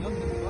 Não, não.